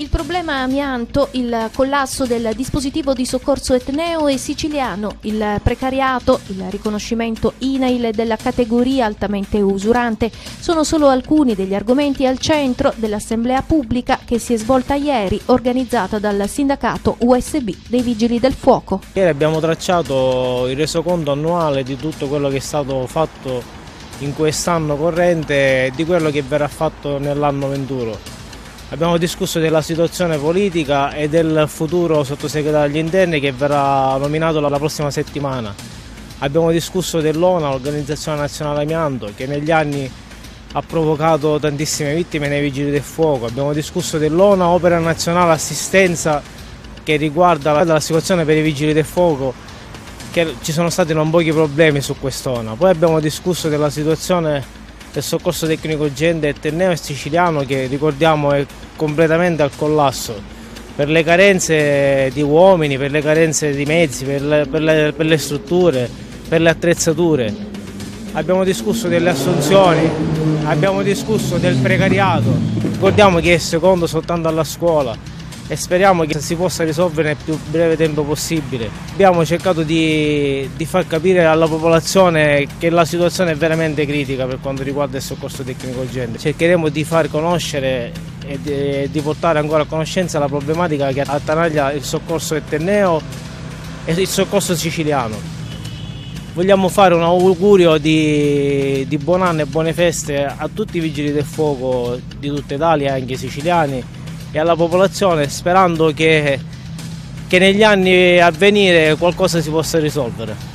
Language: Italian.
Il problema amianto, il collasso del dispositivo di soccorso etneo e siciliano, il precariato, il riconoscimento INAIL della categoria altamente usurante sono solo alcuni degli argomenti al centro dell'assemblea pubblica che si è svolta ieri, organizzata dal sindacato USB dei Vigili del Fuoco. Ieri abbiamo tracciato il resoconto annuale di tutto quello che è stato fatto in quest'anno corrente e di quello che verrà fatto nell'anno 21. Abbiamo discusso della situazione politica e del futuro sottosegretario agli interni che verrà nominato la prossima settimana. Abbiamo discusso dell'ONA, l'Organizzazione Nazionale Amianto, che negli anni ha provocato tantissime vittime nei vigili del fuoco. Abbiamo discusso dell'ONA, Opera Nazionale Assistenza, che riguarda la situazione per i vigili del fuoco, che ci sono stati non pochi problemi su quest'ONA. Poi abbiamo discusso della situazione del soccorso tecnico Gende e e Siciliano che ricordiamo è completamente al collasso per le carenze di uomini, per le carenze di mezzi, per le, per le, per le strutture, per le attrezzature. Abbiamo discusso delle assunzioni, abbiamo discusso del precariato, ricordiamo che è secondo soltanto alla scuola, e speriamo che si possa risolvere nel più breve tempo possibile. Abbiamo cercato di, di, far capire alla popolazione che la situazione è veramente critica per quanto riguarda il soccorso tecnico urgente. Cercheremo di far conoscere e di, portare ancora a conoscenza la problematica che attanaglia il soccorso etneo e il soccorso siciliano. Vogliamo fare un augurio di, di buon anno e buone feste a tutti i vigili del fuoco di tutta Italia, anche siciliani, e alla popolazione sperando che, che negli anni a venire qualcosa si possa risolvere.